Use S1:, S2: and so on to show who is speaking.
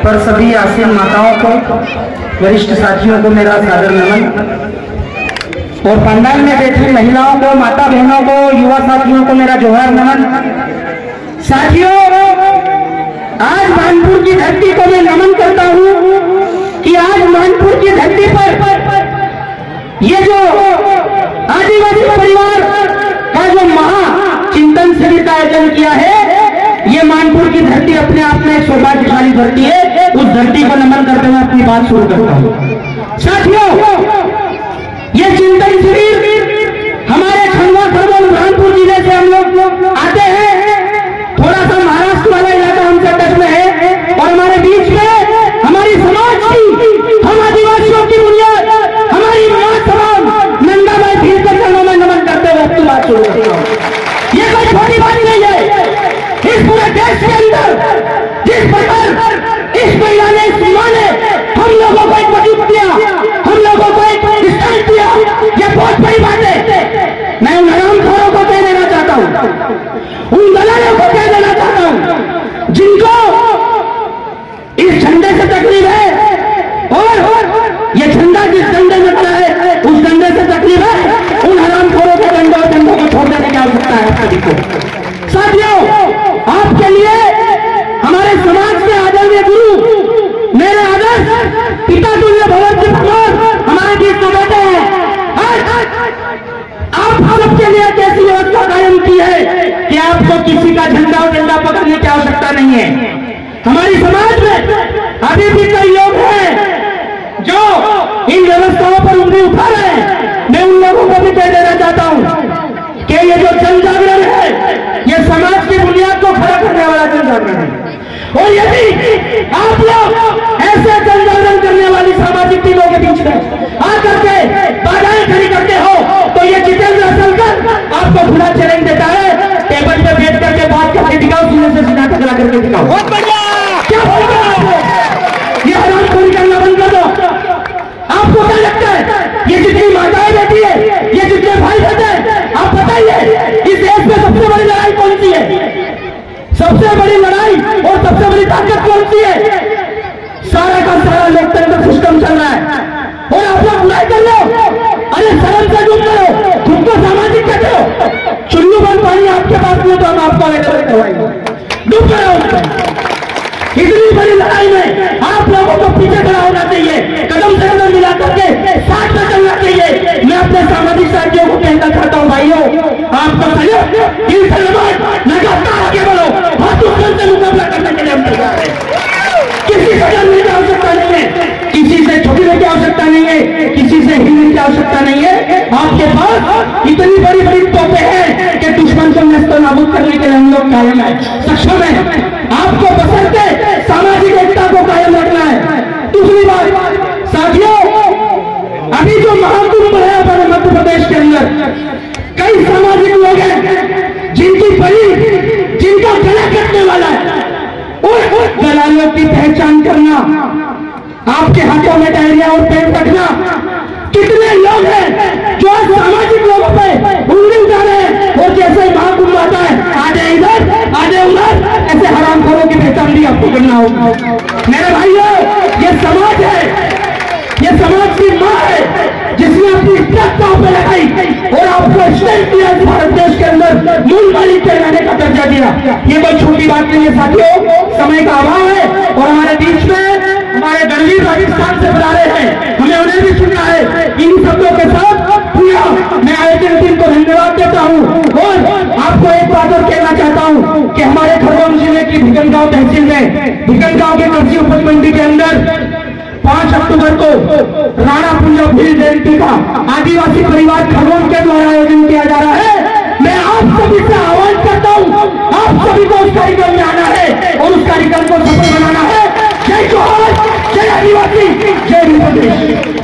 S1: पर सभी आसीन माताओं को, वरिष्ठ साथियों को मेरा सादर नमन। और पंडाल में बैठी महिलाओं को, माता बहनों को, युवा साथियों को मेरा जोहार नमन। साथियों, आज मानपुर की धरती को मैं नमन करता हूँ कि आज मानपुर की धरती पर ये जो आदिवासी परिवार का जो महा चिंतन शिविर का आयोजन किया है, ये मानपुर की धरती अपने आप में एक सौभाग्यशाली धरती है। उस धरती को नमन करते हुए अपनी बात शुरू करता हूँ। बड़ी बात मैं उन हरामखोरों को कह देना चाहता हूँ। उन दलालों को कह देना चाहता हूँ, जिनको इस झंडे से तकलीफ़ है। और ये झंडा जिस डंडे में खड़ा है, उस डंडे से तकलीफ़ है। उन हरामखोरों के डंडों डंडों को छोड़ देने की आवश्यकता है? सभी को साथियों, आपके लिए हमारे समाज के आदरणीय गुरु, मेरे आदर्श पिता तुल्य भगवत जी भगवान हमारे बीच में बैठे हैं आज आप सबके लिए एक ऐसी व्यवस्था कायम की है कि आपको किसी का झंडा और डंडा पकड़ने की आवश्यकता नहीं है। हमारी समाज में अभी भी कई लोग हैं जो इन व्यवस्थाओं पर उंगली उठा रहे हैं। मैं उन लोगों को भी कह देना चाहता हूँ कि ये जो जन जागरण है, ये समाज की बुनियाद को खड़ा करने वाला जन जागरण है। और यदि आप लोग ऐसे जन जागरण करने वाली सामाजिक टीमों के बीच में आकर के बाधाएँ खड़ी करते हो तो ये जितेंद्र असलकर आपको खुला चैलेंज देता है टेबल पे बैठ करके बात करके दिखाओ सीने से सीधा टकरा करके दिखाओ
S2: बहुत बढ़िया
S1: क्या बोल रहे हो आप ये हराम खोरी करना बंद कर दो आपको क्या लगता जितनी माताएँ बैठी है। ये जितने भाई बैठे हैं, आप बताइए, इस देश में सबसे बड़ी लड़ाई कौन सी है? सबसे बड़ी लड़ाई और सबसे बड़ी ताकत कौन सी है? सारा का सारा लोकतंत्र सिस्टम चल रहा है। और आप लोग बुराई कर लो अरे शर्म से डूब करो। खुद को सामाजिक कहते हो? चुल्लू बंद पानी आपके पास में तो हम आपको अवेलेबल करवाएँगे डूब करो उसमें इतनी बड़ी लड़ाई में आप लोगों को पीछे खड़ा होना चाहिए कदम से कदम मिला करके साथ में चलना चाहिए। मैं अपने सामाजिक साथियों को कहना चाहता हूँ, भाइयों, आपको सहयोग लगातार आगे बढ़ो। हर दुश्मन से मुकाबला करने के लिए हम तैयार हैं। किसी से डरने की आवश्यकता नहीं है। किसी से झुकने की आवश्यकता नहीं है। किसी से हिलने की आवश्यकता नहीं है। आपके पास इतनी बड़ी बड़ी तोपे हैं कि दुश्मन को नस्त नाबूद करने के लिए हम लोग कायम है। सक्षम है। और की पहचान करना, आपके हाथों में डायरिया और पेट रखना। कितने लोग हैं जो सामाजिक लोगों पे उंगली उठा रहे हैं और जैसे ही महाकुंभ आता है, आधे इधर, आधे उधर, ऐसे हरामखोरों की पहचान भी आपको करना होगा। मेरे भाइयों, ये समाज है, ये समाज की माँ है, जिसने अपनी इज़्ज़त दांव पे लगाई और आपको स्टेट दिया भारत देश के अंदर, मूल मालिक के रहने का दर्जा दिया। ये कोई छोटी बात नहीं है साथियों, समय का अभाव है। से रहे हैं। हमें उन्हें भी सुनना है। इन शब्दों के साथ पूरा मैं आयोजन टीम को धन्यवाद देता हूँ और आपको एक बात और कहना चाहता हूँ कि हमारे खरगोन ज़िले की भिकनगांव तहसील में, भिकनगांव के कृषि उपज मंडी के अंदर पाँच अक्टूबर को राणा पुंजा भील जयंती का आदिवासी परिवार खरगोन के द्वारा आयोजन किया जा रहा है। मैं आप सभी से आह्वान करता हूँ, आप सभी को उस कार्यक्रम में आना है और उस कार्यक्रम को सफल बनाना है। जय जोहार, जय आदिवासी। जय प्रदेश